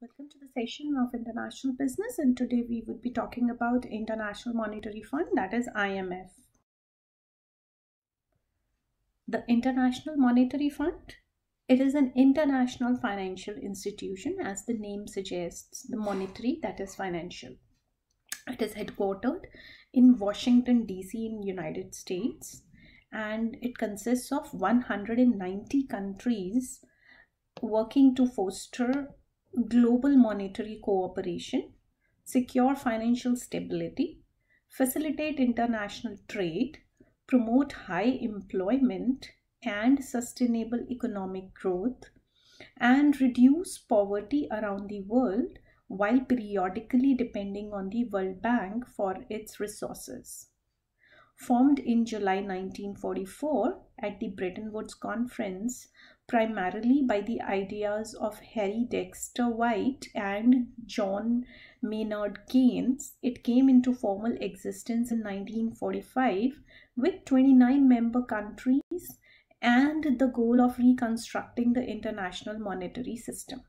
Welcome to the session of international business and today we would be talking about International Monetary Fund that is IMF. The International Monetary Fund it is an international financial institution as the name suggests the monetary that is financial. It is headquartered in Washington DC in United States and it consists of 190 countries working to foster global monetary cooperation, secure financial stability, facilitate international trade, promote high employment and sustainable economic growth, and reduce poverty around the world while periodically depending on the World Bank for its resources. Formed in July 1944 at the Bretton Woods Conference, primarily by the ideas of Harry Dexter White and John Maynard Keynes, it came into formal existence in 1945 with 29 member countries and the goal of reconstructing the international monetary system.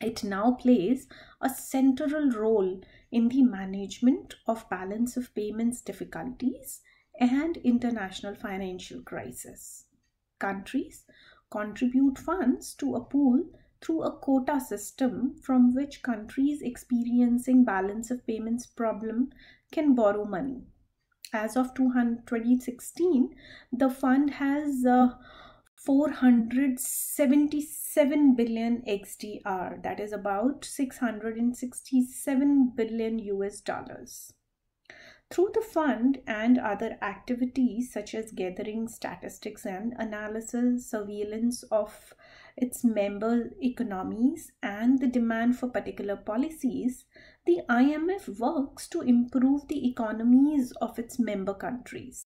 It now plays a central role in the management of balance of payments difficulties and international financial crisis. Countries contribute funds to a pool through a quota system from which countries experiencing balance of payments problem can borrow money. As of 2016, the fund has uh, 477 billion XDR, that is about 667 billion US dollars. Through the fund and other activities such as gathering statistics and analysis, surveillance of its member economies, and the demand for particular policies, the IMF works to improve the economies of its member countries.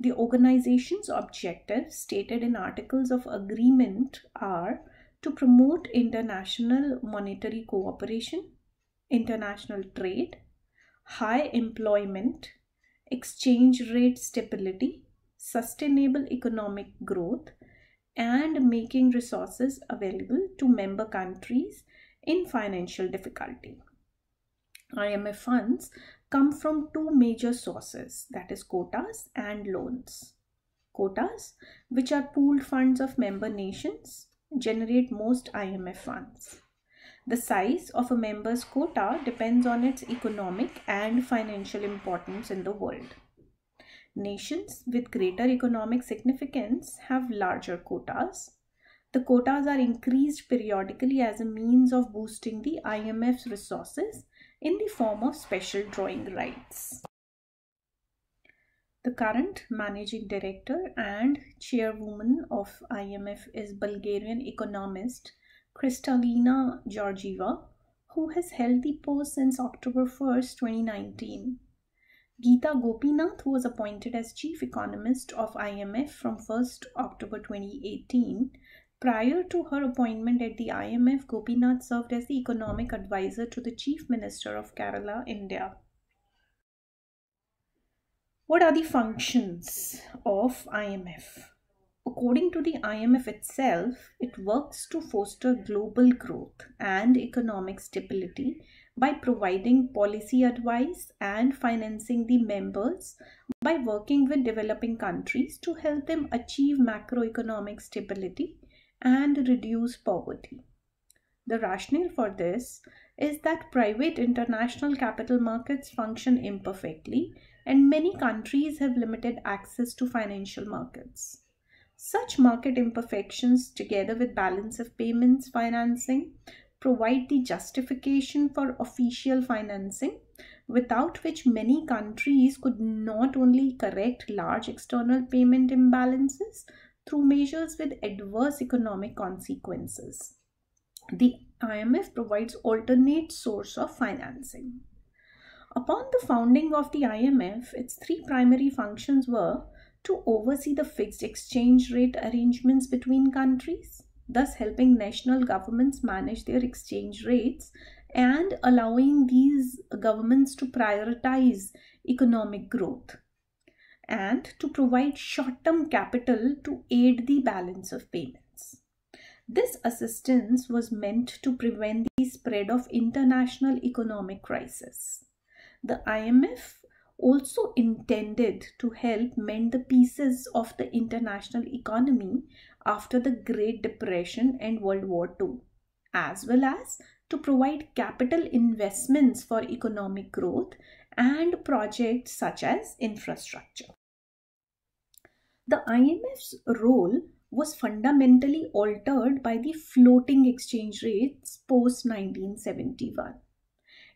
The organization's objectives, stated in articles of agreement, are to promote international monetary cooperation, international trade, high employment, exchange rate stability, sustainable economic growth, and making resources available to member countries in financial difficulty. IMF funds come from two major sources that is quotas and loans. Quotas, which are pooled funds of member nations, generate most IMF funds. The size of a member's quota depends on its economic and financial importance in the world. Nations with greater economic significance have larger quotas. The quotas are increased periodically as a means of boosting the IMF's resources in the form of special drawing rights. The current managing director and chairwoman of IMF is Bulgarian economist Kristalina Georgieva, who has held the post since October 1, 2019. Geeta Gopinath was appointed as chief economist of IMF from 1st October 2018. Prior to her appointment at the IMF, Gopinath served as the economic advisor to the chief minister of Kerala, India. What are the functions of IMF? According to the IMF itself, it works to foster global growth and economic stability by providing policy advice and financing the members by working with developing countries to help them achieve macroeconomic stability and reduce poverty. The rationale for this is that private international capital markets function imperfectly and many countries have limited access to financial markets. Such market imperfections, together with balance of payments financing, provide the justification for official financing, without which many countries could not only correct large external payment imbalances through measures with adverse economic consequences. The IMF provides alternate source of financing. Upon the founding of the IMF, its three primary functions were to oversee the fixed exchange rate arrangements between countries, thus helping national governments manage their exchange rates and allowing these governments to prioritize economic growth and to provide short term capital to aid the balance of payments. This assistance was meant to prevent the spread of international economic crisis. The IMF also intended to help mend the pieces of the international economy after the Great Depression and World War II, as well as to provide capital investments for economic growth and projects such as infrastructure. The IMF's role was fundamentally altered by the floating exchange rates post 1971.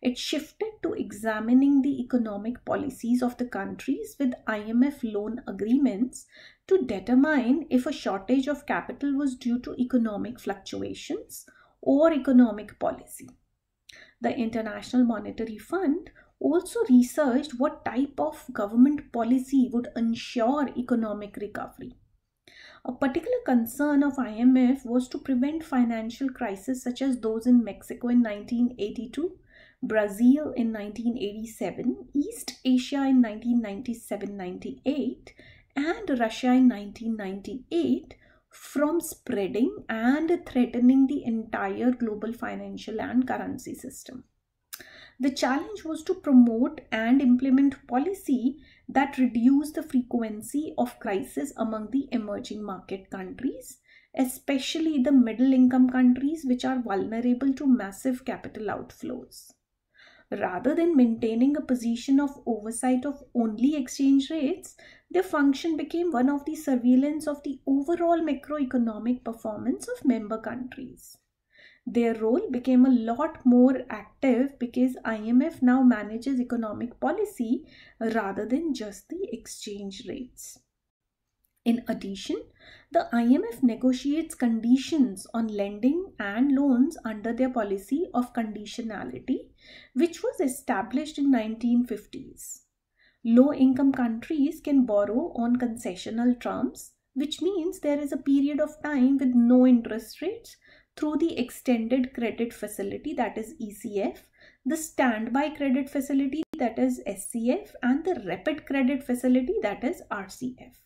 It shifted to examining the economic policies of the countries with IMF loan agreements to determine if a shortage of capital was due to economic fluctuations or economic policy. The International Monetary Fund also researched what type of government policy would ensure economic recovery. A particular concern of IMF was to prevent financial crises such as those in Mexico in 1982 Brazil in 1987, East Asia in 1997 98, and Russia in 1998 from spreading and threatening the entire global financial and currency system. The challenge was to promote and implement policy that reduce the frequency of crisis among the emerging market countries, especially the middle income countries which are vulnerable to massive capital outflows rather than maintaining a position of oversight of only exchange rates, their function became one of the surveillance of the overall macroeconomic performance of member countries. Their role became a lot more active because IMF now manages economic policy rather than just the exchange rates. In addition, the IMF negotiates conditions on lending and loans under their policy of conditionality, which was established in 1950s. Low income countries can borrow on concessional terms, which means there is a period of time with no interest rates through the extended credit facility that is ECF, the standby credit facility that is SCF and the rapid credit facility that is RCF.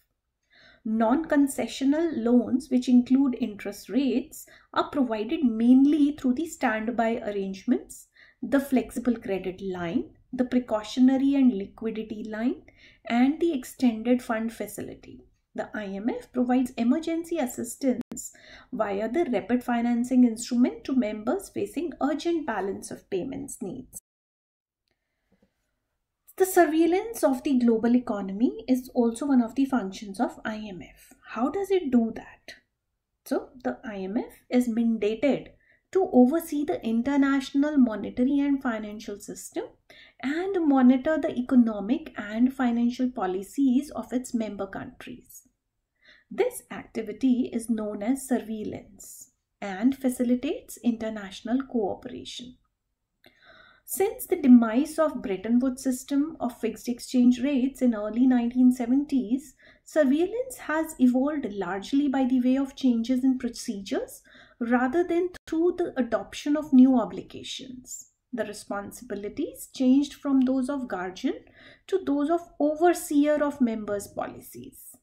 Non-concessional loans, which include interest rates, are provided mainly through the standby arrangements, the flexible credit line, the precautionary and liquidity line, and the extended fund facility. The IMF provides emergency assistance via the rapid financing instrument to members facing urgent balance of payments needs. The surveillance of the global economy is also one of the functions of IMF. How does it do that? So, the IMF is mandated to oversee the international monetary and financial system and monitor the economic and financial policies of its member countries. This activity is known as surveillance and facilitates international cooperation. Since the demise of Bretton Woods system of fixed exchange rates in early 1970s, surveillance has evolved largely by the way of changes in procedures rather than through the adoption of new obligations. The responsibilities changed from those of guardian to those of overseer of members' policies.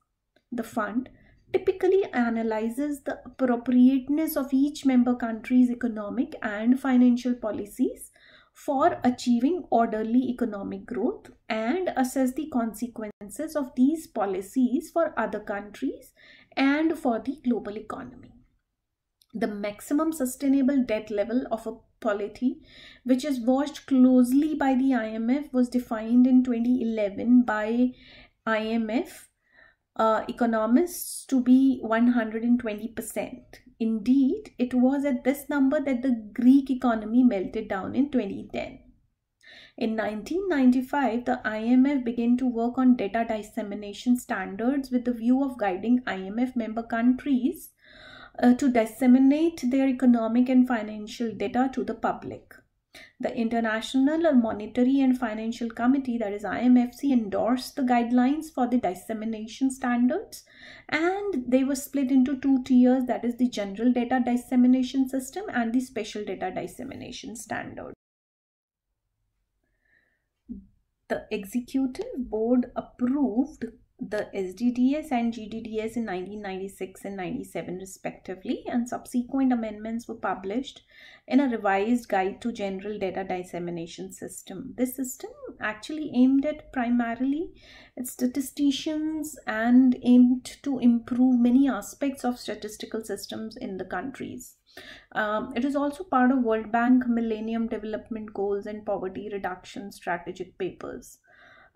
The fund typically analyzes the appropriateness of each member country's economic and financial policies for achieving orderly economic growth and assess the consequences of these policies for other countries and for the global economy. The maximum sustainable debt level of a polity, which is watched closely by the IMF, was defined in 2011 by IMF uh, economists to be 120%. Indeed, it was at this number that the Greek economy melted down in 2010. In 1995, the IMF began to work on data dissemination standards with the view of guiding IMF member countries uh, to disseminate their economic and financial data to the public. The International Monetary and Financial Committee, that is IMFC, endorsed the guidelines for the dissemination standards and they were split into two tiers that is the General Data Dissemination System and the Special Data Dissemination Standard. The Executive Board approved the SDDS and GDDS in 1996 and 97 respectively and subsequent amendments were published in a revised guide to general data dissemination system. This system actually aimed at primarily at statisticians and aimed to improve many aspects of statistical systems in the countries. Um, it is also part of World Bank Millennium Development Goals and Poverty Reduction Strategic Papers.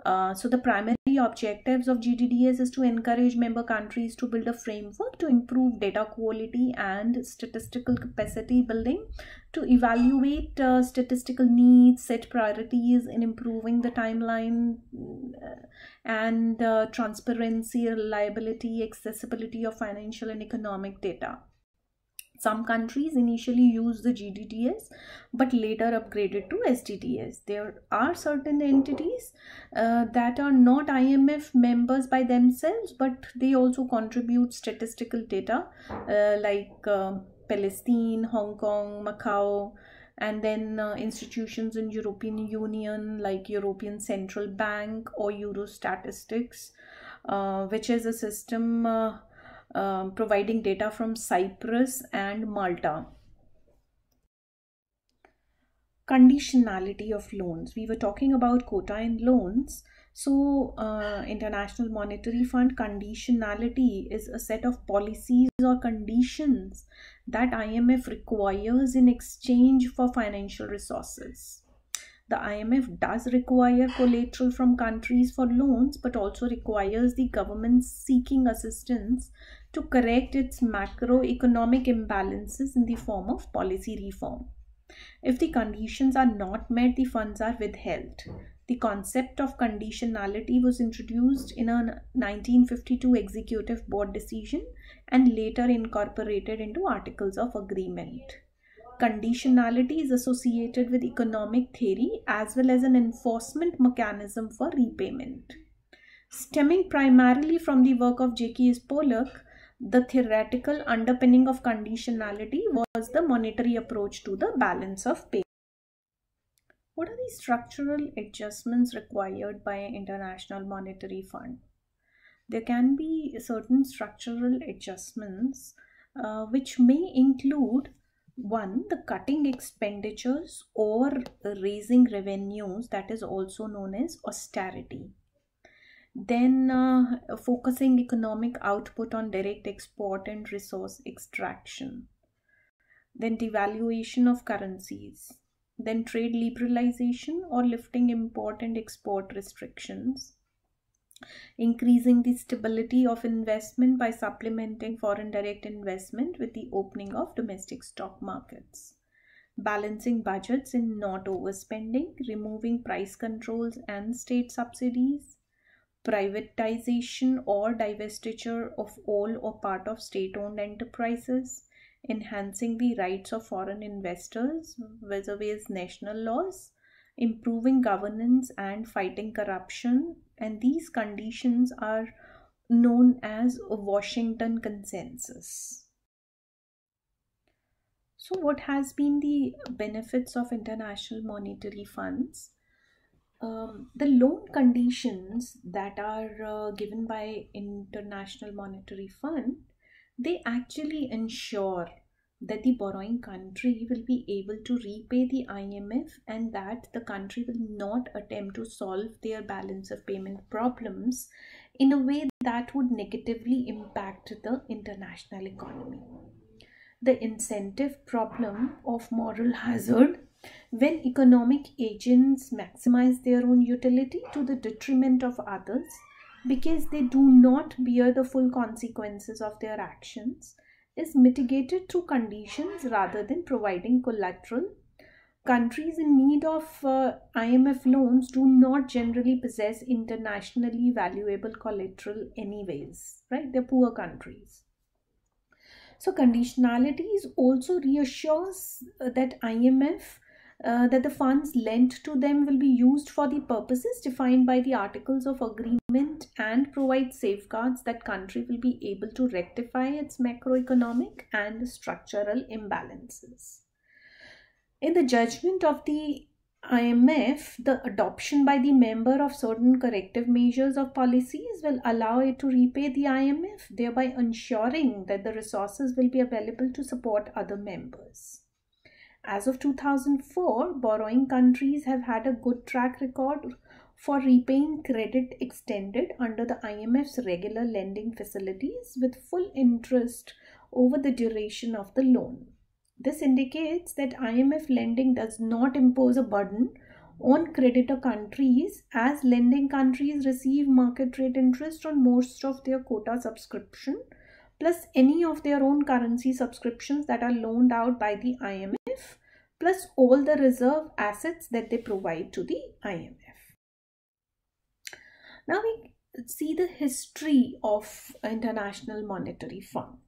Uh, so the primary objectives of GDDS is to encourage member countries to build a framework to improve data quality and statistical capacity building, to evaluate uh, statistical needs, set priorities in improving the timeline uh, and uh, transparency, reliability, accessibility of financial and economic data. Some countries initially used the GDDS but later upgraded to SDDS. There are certain entities uh, that are not IMF members by themselves but they also contribute statistical data uh, like uh, Palestine, Hong Kong, Macau, and then uh, institutions in European Union like European Central Bank or Eurostatistics, uh, which is a system uh, um, providing data from Cyprus and Malta. Conditionality of loans. We were talking about quota in loans. So, uh, International Monetary Fund conditionality is a set of policies or conditions that IMF requires in exchange for financial resources. The IMF does require collateral from countries for loans, but also requires the governments seeking assistance to correct its macroeconomic imbalances in the form of policy reform. If the conditions are not met, the funds are withheld. The concept of conditionality was introduced in a 1952 executive board decision and later incorporated into articles of agreement. Conditionality is associated with economic theory as well as an enforcement mechanism for repayment. Stemming primarily from the work of J.K.S. Polak, the theoretical underpinning of conditionality was the monetary approach to the balance of pay. What are the structural adjustments required by International Monetary Fund? There can be certain structural adjustments uh, which may include one the cutting expenditures or raising revenues that is also known as austerity then uh, focusing economic output on direct export and resource extraction. Then devaluation of currencies. Then trade liberalization or lifting import and export restrictions. Increasing the stability of investment by supplementing foreign direct investment with the opening of domestic stock markets. Balancing budgets in not overspending removing price controls and state subsidies privatization or divestiture of all or part of state owned enterprises, enhancing the rights of foreign investors vis a vis national laws, improving governance and fighting corruption. And these conditions are known as Washington Consensus. So, what has been the benefits of international monetary funds? Um, the loan conditions that are uh, given by international monetary fund they actually ensure that the borrowing country will be able to repay the imf and that the country will not attempt to solve their balance of payment problems in a way that would negatively impact the international economy. The incentive problem of moral hazard when economic agents maximize their own utility to the detriment of others because they do not bear the full consequences of their actions is mitigated through conditions rather than providing collateral. Countries in need of uh, IMF loans do not generally possess internationally valuable collateral, anyways, right? They're poor countries. So, conditionalities also reassures that IMF uh, that the funds lent to them will be used for the purposes defined by the articles of agreement and provide safeguards that country will be able to rectify its macroeconomic and structural imbalances in the judgment of the IMF, the adoption by the member of certain corrective measures of policies will allow it to repay the IMF, thereby ensuring that the resources will be available to support other members. As of 2004, borrowing countries have had a good track record for repaying credit extended under the IMF's regular lending facilities with full interest over the duration of the loan. This indicates that IMF lending does not impose a burden on creditor countries as lending countries receive market rate interest on most of their quota subscription plus any of their own currency subscriptions that are loaned out by the IMF plus all the reserve assets that they provide to the IMF. Now we see the history of International Monetary Fund.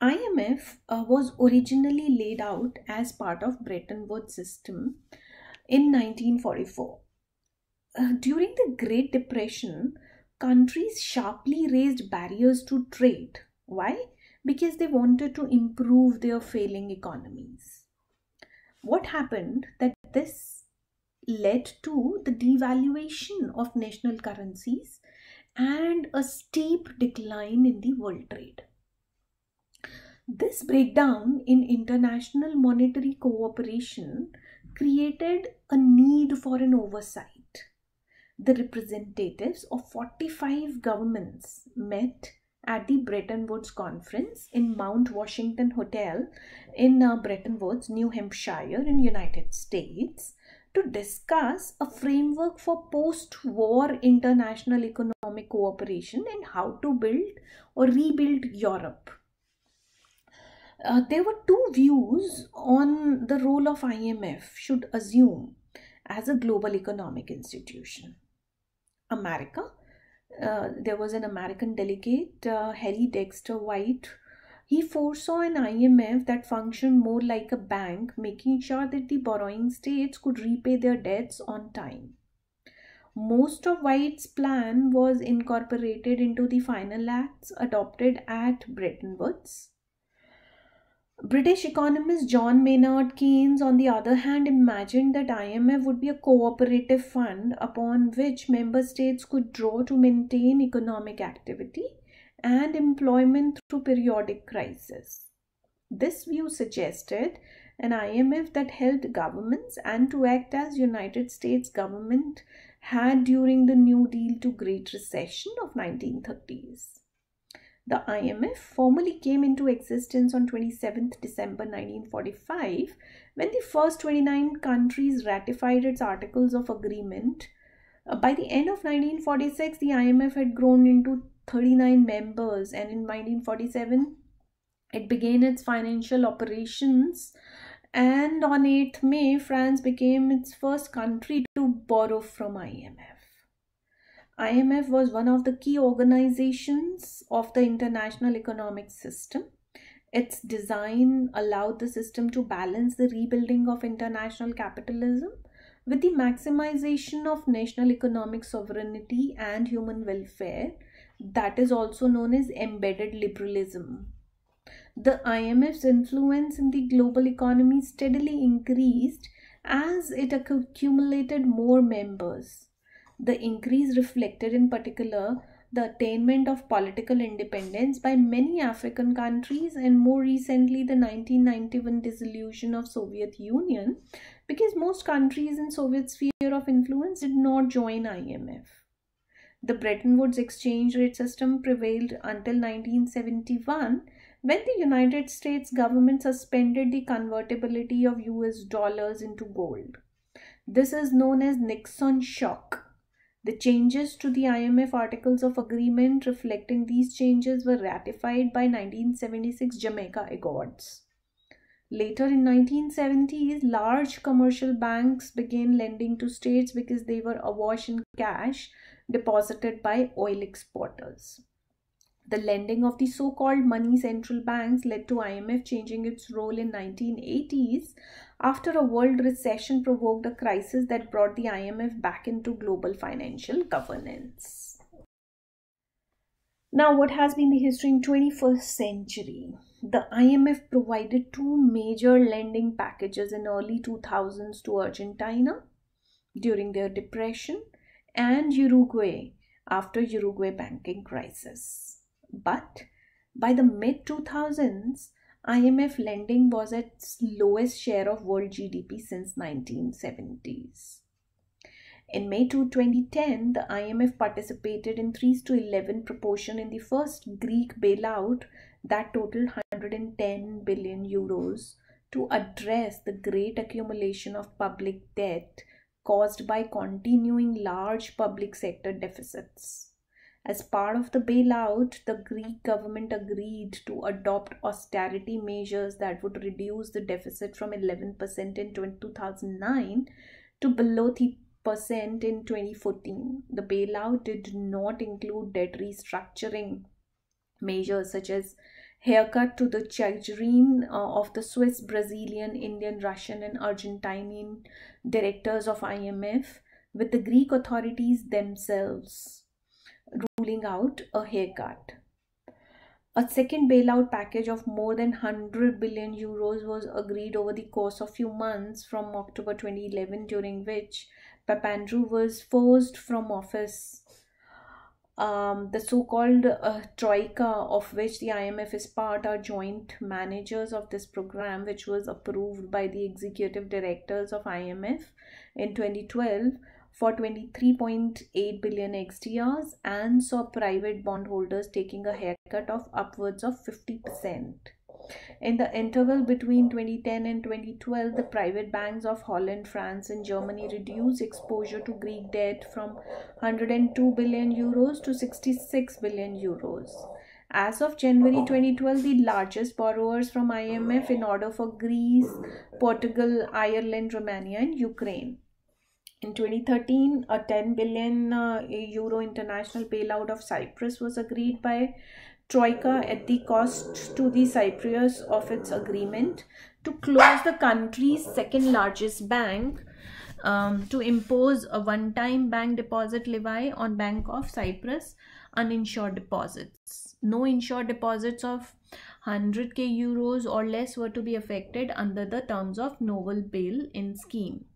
IMF uh, was originally laid out as part of Bretton Woods system in 1944. Uh, during the Great Depression, countries sharply raised barriers to trade. Why? Because they wanted to improve their failing economies. What happened that this led to the devaluation of national currencies and a steep decline in the world trade. This breakdown in international monetary cooperation created a need for an oversight. The representatives of 45 governments met at the Bretton Woods Conference in Mount Washington Hotel in uh, Bretton Woods, New Hampshire, in United States to discuss a framework for post war international economic cooperation and how to build or rebuild Europe. Uh, there were two views on the role of IMF should assume as a global economic institution. America, uh, there was an American delegate, uh, Harry Dexter White, he foresaw an IMF that functioned more like a bank, making sure that the borrowing states could repay their debts on time. Most of White's plan was incorporated into the final acts adopted at Bretton Woods. British economist John Maynard Keynes, on the other hand, imagined that IMF would be a cooperative fund upon which member states could draw to maintain economic activity and employment through periodic crises. This view suggested an IMF that helped governments and to act as United States government had during the New Deal to Great Recession of 1930s. The IMF formally came into existence on 27th December 1945 when the first 29 countries ratified its articles of agreement. Uh, by the end of 1946, the IMF had grown into 39 members, and in 1947 it began its financial operations. And on 8th May, France became its first country to borrow from IMF. IMF was one of the key organizations of the international economic system. Its design allowed the system to balance the rebuilding of international capitalism with the maximization of national economic sovereignty and human welfare that is also known as embedded liberalism. The IMF's influence in the global economy steadily increased as it accumulated more members. The increase reflected, in particular, the attainment of political independence by many African countries and more recently the 1991 dissolution of Soviet Union because most countries in Soviet sphere of influence did not join IMF. The Bretton Woods exchange rate system prevailed until 1971 when the United States government suspended the convertibility of US dollars into gold. This is known as Nixon shock. The changes to the IMF Articles of Agreement reflecting these changes were ratified by 1976 Jamaica Accords. Later in 1970s, large commercial banks began lending to states because they were awash in cash deposited by oil exporters. The lending of the so-called money central banks led to IMF changing its role in 1980s after a world recession provoked a crisis that brought the IMF back into global financial governance. Now, what has been the history in 21st century? the IMF provided two major lending packages in early 2000s to Argentina during their depression and Uruguay after Uruguay banking crisis. But by the mid 2000s, IMF lending was at its lowest share of world GDP since 1970s. In May 2010, the IMF participated in 3 to 11 proportion in the first Greek bailout that totaled 110 billion euros to address the great accumulation of public debt caused by continuing large public sector deficits. As part of the bailout, the Greek government agreed to adopt austerity measures that would reduce the deficit from 11% in 2009 to below 3% in 2014. The bailout did not include debt restructuring measures such as haircut to the treasury uh, of the Swiss, Brazilian, Indian, Russian, and Argentinian directors of IMF, with the Greek authorities themselves ruling out a haircut. A second bailout package of more than 100 billion euros was agreed over the course of few months from October 2011, during which Papandreou was forced from office um, the so-called uh, troika of which the imf is part are joint managers of this program which was approved by the executive directors of imf in 2012 for 23.8 billion xdrs and saw private bondholders taking a haircut of upwards of 50% in the interval between 2010 and 2012, the private banks of Holland, France, and Germany reduced exposure to Greek debt from 102 billion euros to 66 billion euros. As of January 2012, the largest borrowers from IMF in order for Greece, Portugal, Ireland, Romania, and Ukraine. In 2013, a 10 billion uh, euro international bailout of Cyprus was agreed by Troika at the cost to the Cyprus of its agreement to close the country's second largest bank um, to impose a one-time bank deposit levy on Bank of Cyprus uninsured deposits. No insured deposits of 100k euros or less were to be affected under the terms of novel bail-in scheme.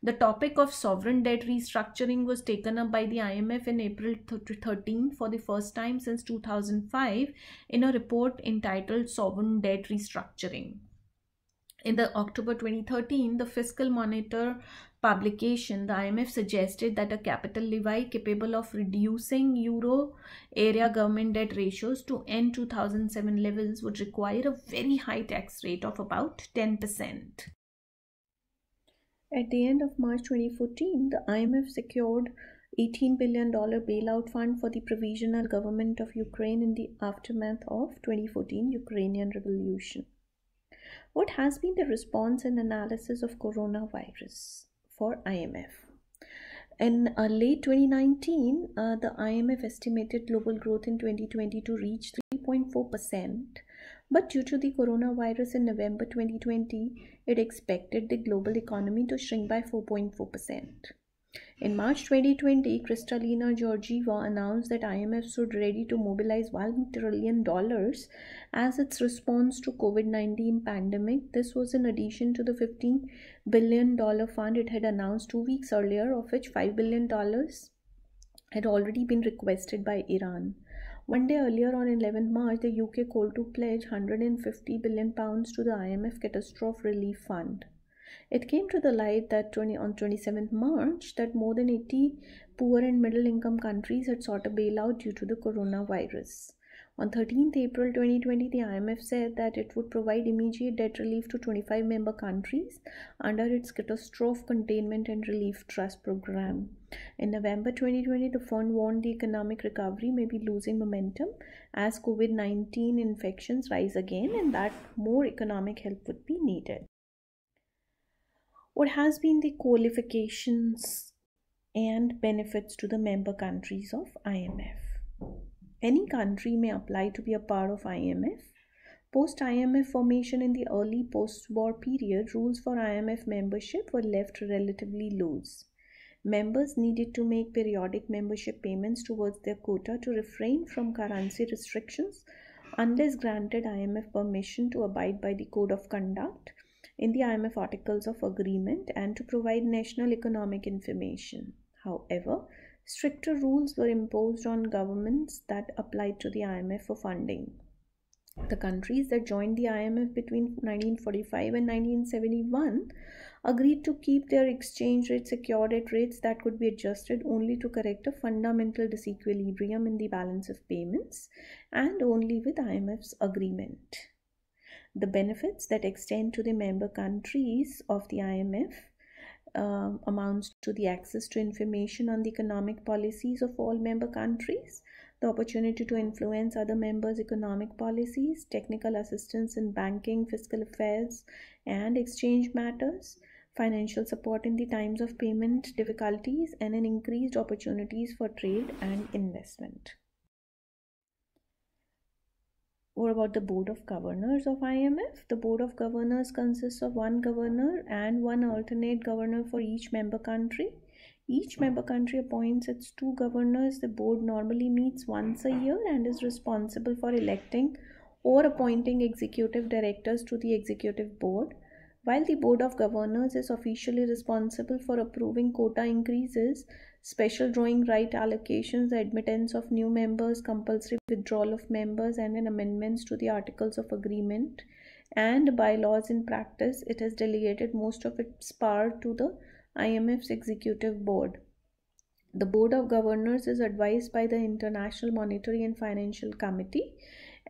The topic of sovereign debt restructuring was taken up by the IMF in April 13 for the first time since 2005 in a report entitled Sovereign Debt Restructuring. In the October 2013, the Fiscal Monitor publication, the IMF suggested that a capital levy capable of reducing euro area government debt ratios to end 2007 levels would require a very high tax rate of about 10%. At the end of March 2014, the IMF secured $18 billion bailout fund for the provisional government of Ukraine in the aftermath of 2014 Ukrainian revolution. What has been the response and analysis of coronavirus for IMF? In uh, late 2019, uh, the IMF estimated global growth in 2020 to reach 3.4%, but due to the coronavirus in November 2020, it expected the global economy to shrink by 4.4%. In March 2020, Kristalina Georgieva announced that IMF stood ready to mobilize $1 trillion as its response to COVID-19 pandemic. This was in addition to the $15 billion fund it had announced two weeks earlier, of which $5 billion had already been requested by Iran. One day earlier, on 11 March, the UK called to pledge 150 billion pounds to the IMF Catastrophe Relief Fund. It came to the light that 20, on 27 March that more than 80 poor and middle income countries had sought a bailout due to the coronavirus. On 13th April 2020, the IMF said that it would provide immediate debt relief to 25 member countries under its Catastrophe Containment and Relief Trust program. In November 2020, the fund warned the economic recovery may be losing momentum as COVID 19 infections rise again and that more economic help would be needed. What has been the qualifications and benefits to the member countries of IMF? Any country may apply to be a part of IMF. Post IMF formation in the early post war period, rules for IMF membership were left relatively loose. Members needed to make periodic membership payments towards their quota to refrain from currency restrictions unless granted IMF permission to abide by the code of conduct in the IMF Articles of Agreement and to provide national economic information. However, stricter rules were imposed on governments that applied to the IMF for funding. The countries that joined the IMF between 1945 and 1971 agreed to keep their exchange rate secured at rates that could be adjusted only to correct a fundamental disequilibrium in the balance of payments and only with IMF's agreement. The benefits that extend to the member countries of the IMF um, amounts to the access to information on the economic policies of all member countries, the opportunity to influence other members' economic policies, technical assistance in banking, fiscal affairs, and exchange matters, financial support in the times of payment difficulties, and an increased opportunities for trade and investment. What about the Board of Governors of IMF? The Board of Governors consists of one governor and one alternate governor for each member country. Each member country appoints its two governors. The board normally meets once a year and is responsible for electing or appointing executive directors to the executive board. While the Board of Governors is officially responsible for approving quota increases, special drawing right allocations, the admittance of new members, compulsory withdrawal of members, and an amendments to the Articles of Agreement and bylaws in practice, it has delegated most of its power to the IMF's Executive Board. The Board of Governors is advised by the International Monetary and Financial Committee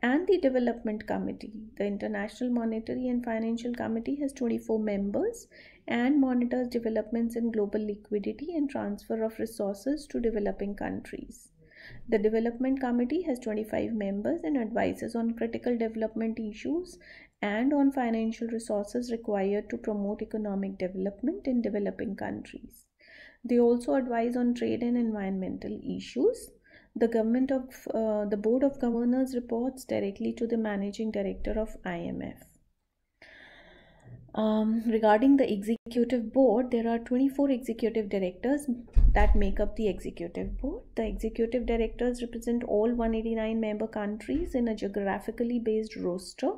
and the Development Committee. The International Monetary and Financial Committee has 24 members and monitors developments in global liquidity and transfer of resources to developing countries. The Development Committee has 25 members and advises on critical development issues and on financial resources required to promote economic development in developing countries. They also advise on trade and environmental issues the government of uh, the board of governors reports directly to the managing director of imf um, regarding the executive board there are 24 executive directors that make up the executive board. The executive directors represent all 189 member countries in a geographically based roster.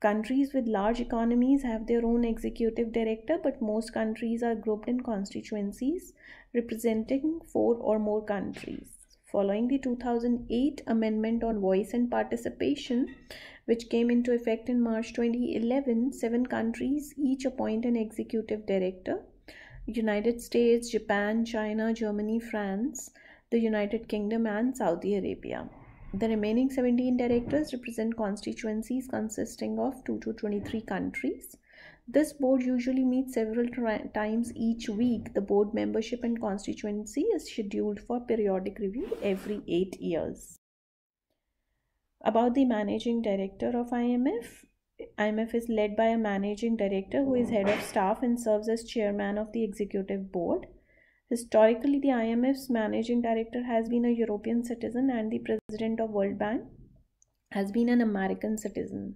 Countries with large economies have their own executive director but most countries are grouped in constituencies representing four or more countries Following the 2008 Amendment on Voice and Participation, which came into effect in March 2011, seven countries each appoint an executive director United States, Japan, China, Germany, France, the United Kingdom, and Saudi Arabia. The remaining 17 directors represent constituencies consisting of 2 to 23 countries. This board usually meets several times each week. The board membership and constituency is scheduled for periodic review every eight years. About the managing director of IMF, IMF is led by a managing director who is head of staff and serves as chairman of the executive board. Historically, the IMF's managing director has been a European citizen and the president of World Bank has been an American citizen.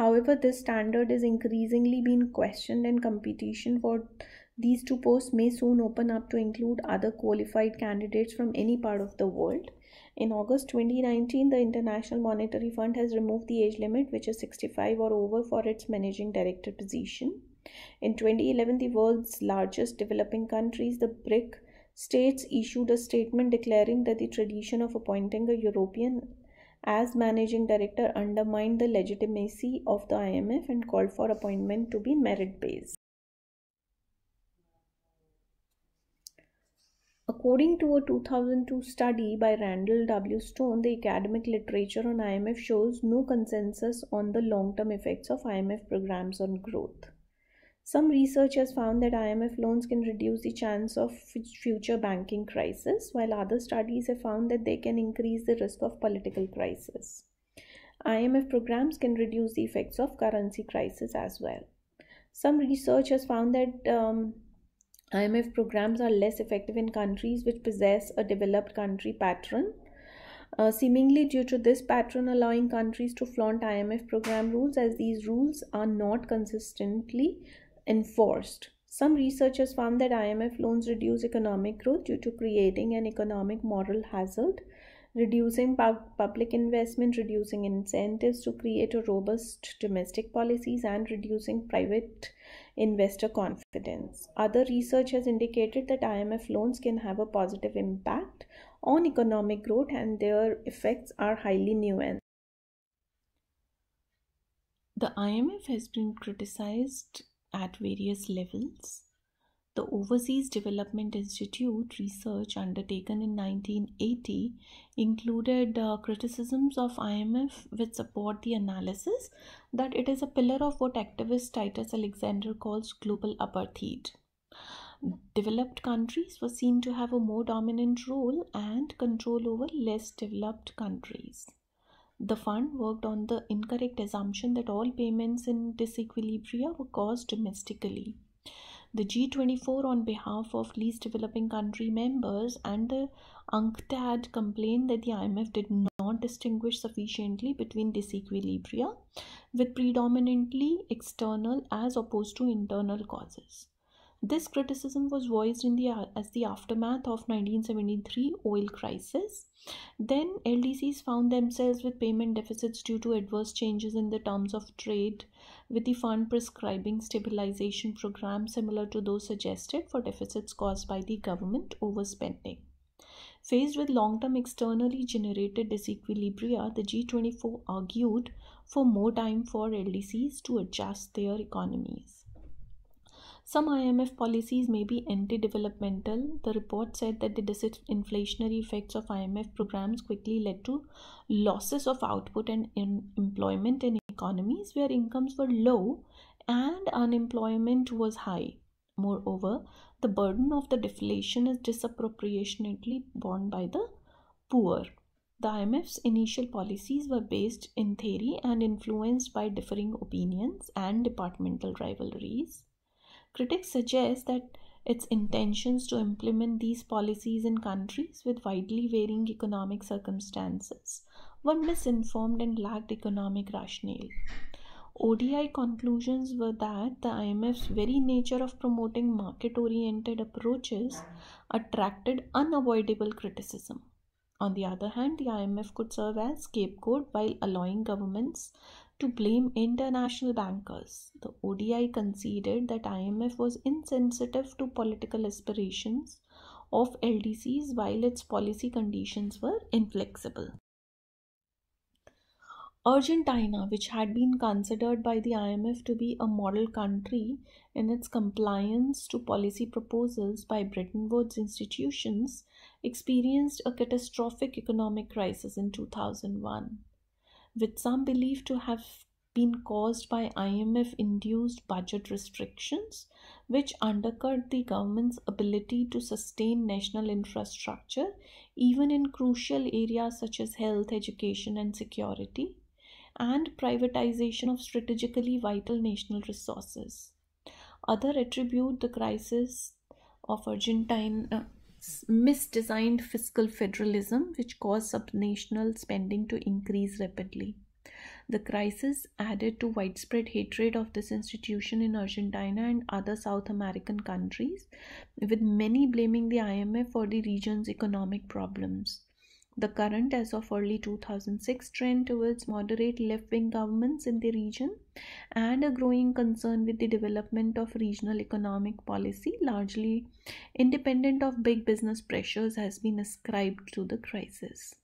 However, this standard is increasingly being questioned and competition for these two posts may soon open up to include other qualified candidates from any part of the world. In August 2019, the International Monetary Fund has removed the age limit, which is 65 or over, for its managing director position. In 2011, the world's largest developing countries, the BRIC states, issued a statement declaring that the tradition of appointing a European as managing director undermined the legitimacy of the IMF and called for appointment to be merit based. According to a 2002 study by Randall W. Stone, the academic literature on IMF shows no consensus on the long term effects of IMF programs on growth. Some research has found that IMF loans can reduce the chance of future banking crisis, while other studies have found that they can increase the risk of political crisis. IMF programs can reduce the effects of currency crisis as well. Some research has found that um, IMF programs are less effective in countries which possess a developed country pattern. Uh, seemingly due to this pattern allowing countries to flaunt IMF program rules as these rules are not consistently enforced. Some researchers found that IMF loans reduce economic growth due to creating an economic moral hazard reducing public investment, reducing incentives to create a robust domestic policies, and reducing private investor confidence. Other research has indicated that IMF loans can have a positive impact on economic growth and their effects are highly nuanced. The IMF has been criticized at various levels the Overseas Development Institute research undertaken in 1980 included uh, criticisms of IMF which support the analysis that it is a pillar of what activist Titus Alexander calls global apartheid. Developed countries were seen to have a more dominant role and control over less developed countries. The fund worked on the incorrect assumption that all payments in disequilibria were caused domestically the G24 on behalf of least developing country members and the UNCTAD complained that the IMF did not distinguish sufficiently between disequilibria with predominantly external as opposed to internal causes. This criticism was voiced in the uh, as the aftermath of 1973 oil crisis. Then LDCs found themselves with payment deficits due to adverse changes in the terms of trade, with the fund prescribing stabilization programs similar to those suggested for deficits caused by the government overspending. Faced with long term externally generated disequilibria, the G24 argued for more time for LDCs to adjust their economies. Some IMF policies may be anti developmental. The report said that the disinflationary effects of IMF programs quickly led to losses of output and employment in economies where incomes were low and unemployment was high. Moreover, the burden of the deflation is disproportionately borne by the poor. The IMF's initial policies were based in theory and influenced by differing opinions and departmental rivalries. Critics suggest that its intentions to implement these policies in countries with widely varying economic circumstances were misinformed and lacked economic rationale. ODI conclusions were that the IMF's very nature of promoting market oriented approaches attracted unavoidable criticism. On the other hand, the IMF could serve as scapegoat while allowing governments to blame international bankers. The ODI conceded that IMF was insensitive to political aspirations of LDCs while its policy conditions were inflexible. Argentina, which had been considered by the IMF to be a model country in its compliance to policy proposals by Bretton Woods institutions, experienced a catastrophic economic crisis in 2001 with some believed to have been caused by IMF induced budget restrictions, which undercut the government's ability to sustain national infrastructure, even in crucial areas such as health, education, and security, and privatization of strategically vital national resources. Other attribute the crisis of Argentina uh, misdesigned fiscal federalism, which caused subnational spending to increase rapidly. The crisis added to widespread hatred of this institution in Argentina and other South American countries, with many blaming the IMF for the region's economic problems. The current, as of early 2006, trend towards moderate left wing governments in the region and a growing concern with the development of regional economic policy, largely independent of big business pressures, has been ascribed to the crisis.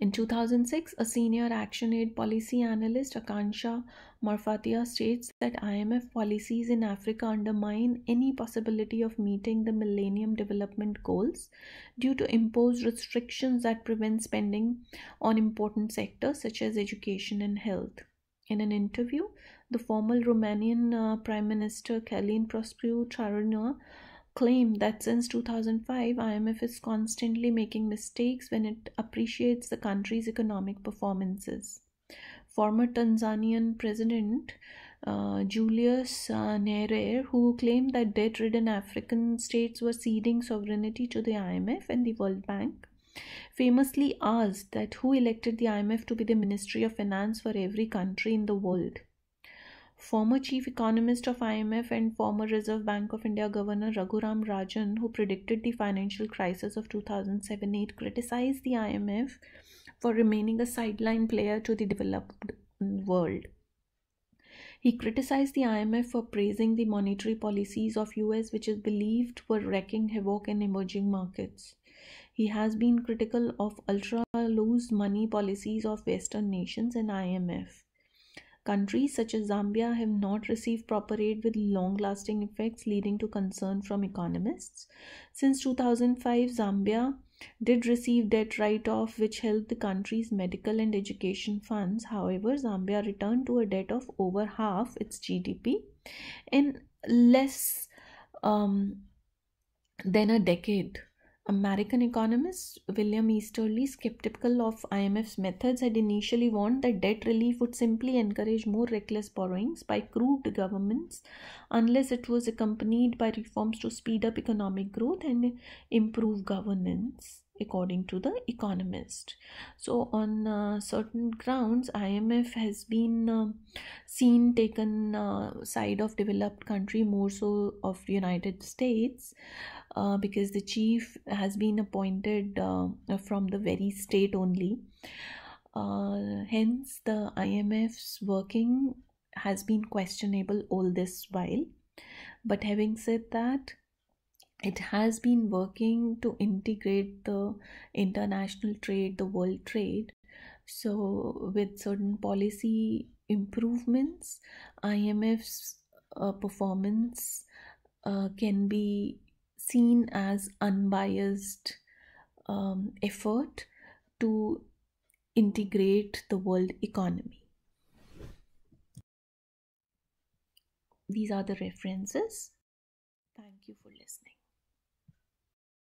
In 2006, a senior ActionAid policy analyst, Akanksha Marphatia, states that IMF policies in Africa undermine any possibility of meeting the Millennium Development Goals due to imposed restrictions that prevent spending on important sectors such as education and health. In an interview, the former Romanian uh, Prime Minister Călin Prosperiu Țăranu claim that since 2005 IMF is constantly making mistakes when it appreciates the country's economic performances. Former Tanzanian President uh, Julius uh, Nyerere, who claimed that debt ridden African states were ceding sovereignty to the IMF and the World Bank, famously asked that who elected the IMF to be the Ministry of Finance for every country in the world. Former chief economist of IMF and former Reserve Bank of India Governor Raghuram Rajan, who predicted the financial crisis of 2007 8, criticized the IMF for remaining a sideline player to the developed world. He criticized the IMF for praising the monetary policies of US which is believed were wreaking havoc in emerging markets. He has been critical of ultra loose money policies of western nations and IMF. Countries such as Zambia have not received proper aid with long lasting effects, leading to concern from economists. Since 2005, Zambia did receive debt write off, which helped the country's medical and education funds. However, Zambia returned to a debt of over half its GDP in less um, than a decade. American economist William Easterly, skeptical of IMF's methods, had initially warned that debt relief would simply encourage more reckless borrowings by crooked governments unless it was accompanied by reforms to speed up economic growth and improve governance according to the economist. So on uh, certain grounds imf has been uh, seen taken uh, side of developed country more so of united states uh, because the chief has been appointed uh, from the very state only. Uh, hence, the IMF's working has been questionable all this while. But having said that, it has been working to integrate the international trade, the world trade. So, with certain policy improvements, IMF's uh, performance uh, can be seen as unbiased um, effort to integrate the world economy. These are the references. Thank you.